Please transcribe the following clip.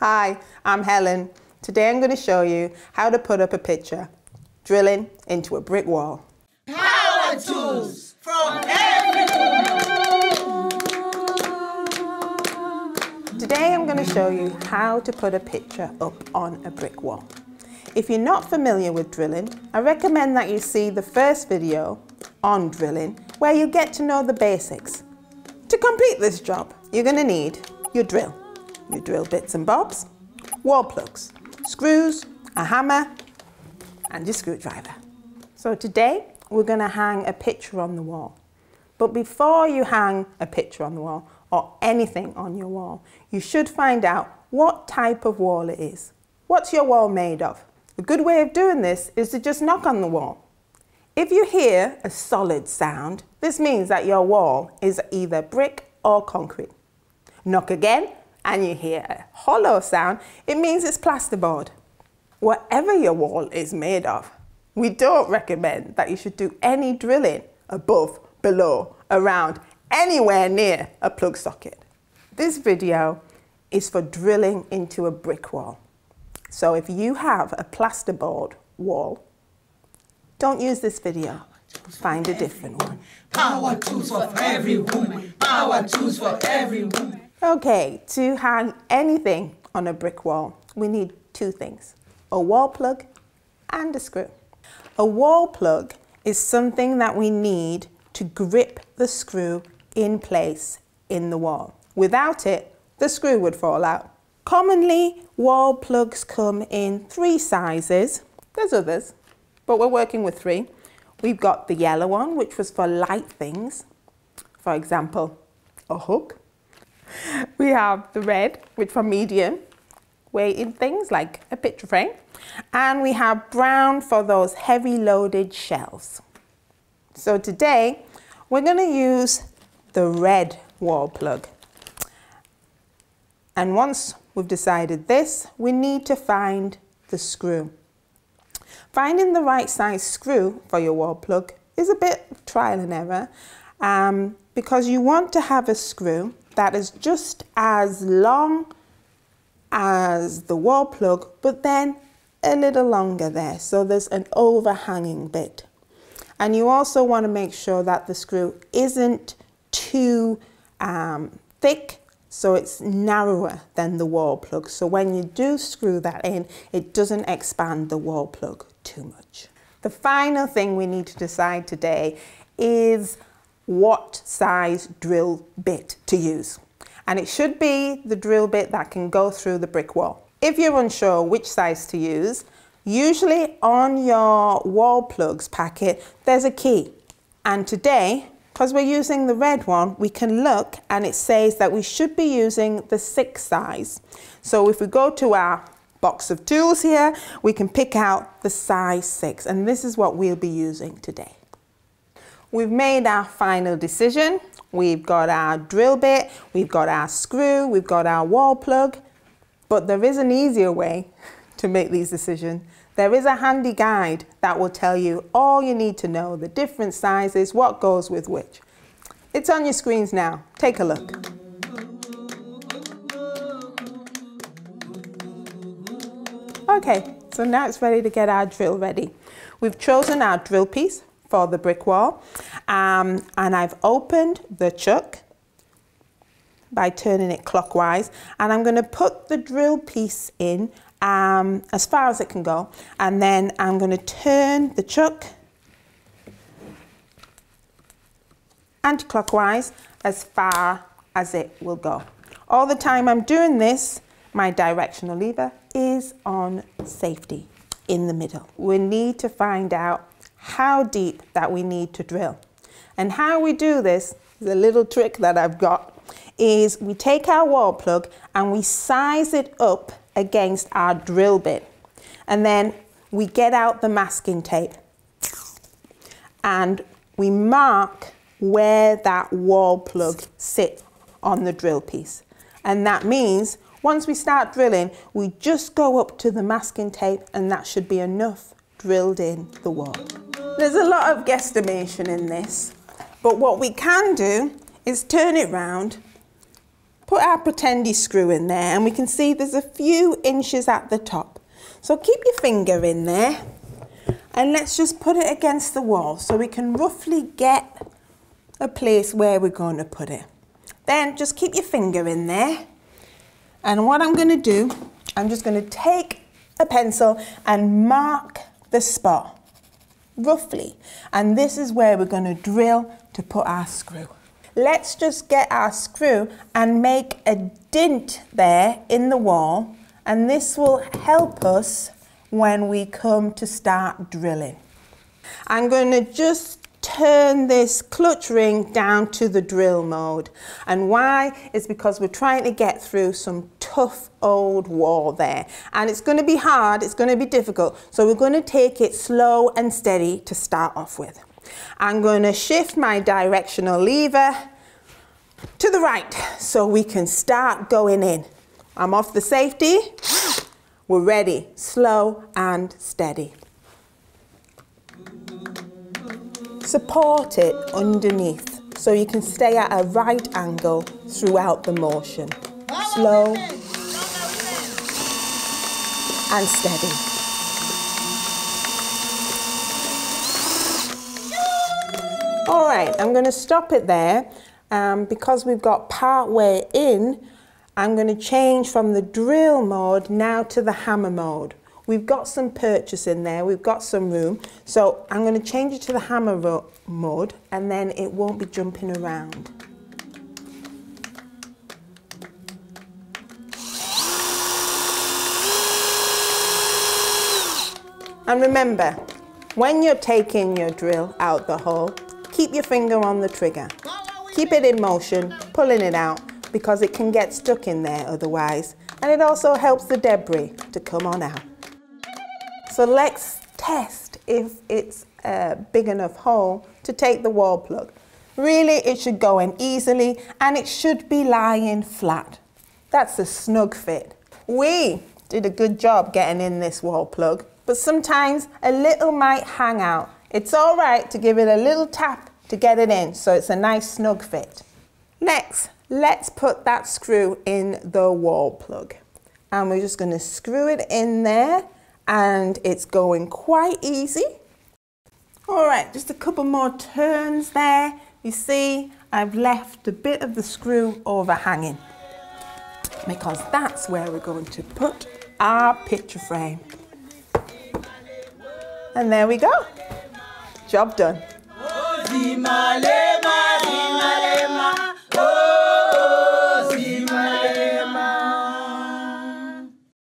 Hi, I'm Helen. Today I'm going to show you how to put up a picture, drilling into a brick wall. Power tools from everyone. Today I'm going to show you how to put a picture up on a brick wall. If you're not familiar with drilling, I recommend that you see the first video on drilling where you get to know the basics. To complete this job, you're going to need your drill, your drill bits and bobs, wall plugs, screws, a hammer, and your screwdriver. So today, we're going to hang a picture on the wall. But before you hang a picture on the wall, or anything on your wall, you should find out what type of wall it is. What's your wall made of? A good way of doing this is to just knock on the wall. If you hear a solid sound, this means that your wall is either brick or concrete. Knock again and you hear a hollow sound, it means it's plasterboard. Whatever your wall is made of, we don't recommend that you should do any drilling above, below, around, anywhere near a plug socket. This video is for drilling into a brick wall. So if you have a plasterboard wall, don't use this video. Find a different one. Power tools for every woman. Power tools for every woman. Okay, to hang anything on a brick wall, we need two things, a wall plug and a screw. A wall plug is something that we need to grip the screw in place in the wall. Without it, the screw would fall out. Commonly, wall plugs come in three sizes. There's others, but we're working with three. We've got the yellow one, which was for light things. For example, a hook. We have the red, which for medium weighted things like a picture frame. And we have brown for those heavy loaded shelves. So today, we're gonna use the red wall plug. And once we've decided this, we need to find the screw. Finding the right size screw for your wall plug is a bit trial and error um, because you want to have a screw that is just as long as the wall plug, but then a little longer there. So there's an overhanging bit. And you also want to make sure that the screw isn't too um, thick so it's narrower than the wall plug. So when you do screw that in, it doesn't expand the wall plug too much. The final thing we need to decide today is what size drill bit to use. And it should be the drill bit that can go through the brick wall. If you're unsure which size to use, usually on your wall plugs packet, there's a key. And today, because we're using the red one, we can look and it says that we should be using the six size. So if we go to our box of tools here, we can pick out the size six and this is what we'll be using today. We've made our final decision. We've got our drill bit, we've got our screw, we've got our wall plug, but there is an easier way to make these decisions. There is a handy guide that will tell you all you need to know, the different sizes, what goes with which. It's on your screens now. Take a look. Okay, so now it's ready to get our drill ready. We've chosen our drill piece for the brick wall um, and I've opened the chuck by turning it clockwise and I'm going to put the drill piece in um, as far as it can go. And then I'm going to turn the chuck anti-clockwise as far as it will go. All the time I'm doing this, my directional lever is on safety in the middle. We need to find out how deep that we need to drill. And how we do this, the little trick that I've got, is we take our wall plug and we size it up against our drill bit. And then we get out the masking tape and we mark where that wall plug sits on the drill piece. And that means once we start drilling, we just go up to the masking tape and that should be enough drilled in the wall. There's a lot of guesstimation in this, but what we can do is turn it round put our pretendy screw in there and we can see there's a few inches at the top. So keep your finger in there and let's just put it against the wall so we can roughly get a place where we're going to put it. Then just keep your finger in there and what I'm going to do, I'm just going to take a pencil and mark the spot roughly and this is where we're going to drill to put our screw. Let's just get our screw and make a dint there in the wall and this will help us when we come to start drilling. I'm going to just turn this clutch ring down to the drill mode. And why? Is because we're trying to get through some tough old wall there. And it's going to be hard, it's going to be difficult. So we're going to take it slow and steady to start off with. I'm going to shift my directional lever to the right so we can start going in. I'm off the safety. We're ready, slow and steady. Support it underneath so you can stay at a right angle throughout the motion. Slow and steady. All right, I'm going to stop it there um, because we've got part way in I'm going to change from the drill mode now to the hammer mode. We've got some purchase in there, we've got some room. So I'm going to change it to the hammer mode and then it won't be jumping around. And remember, when you're taking your drill out the hole, keep your finger on the trigger. Keep it in motion, pulling it out because it can get stuck in there otherwise. And it also helps the debris to come on out. So let's test if it's a big enough hole to take the wall plug. Really, it should go in easily and it should be lying flat. That's a snug fit. We did a good job getting in this wall plug, but sometimes a little might hang out. It's all right to give it a little tap to get it in so it's a nice snug fit. Next, Let's put that screw in the wall plug. And we're just going to screw it in there and it's going quite easy. All right, just a couple more turns there. You see, I've left a bit of the screw overhanging because that's where we're going to put our picture frame. And there we go. Job done.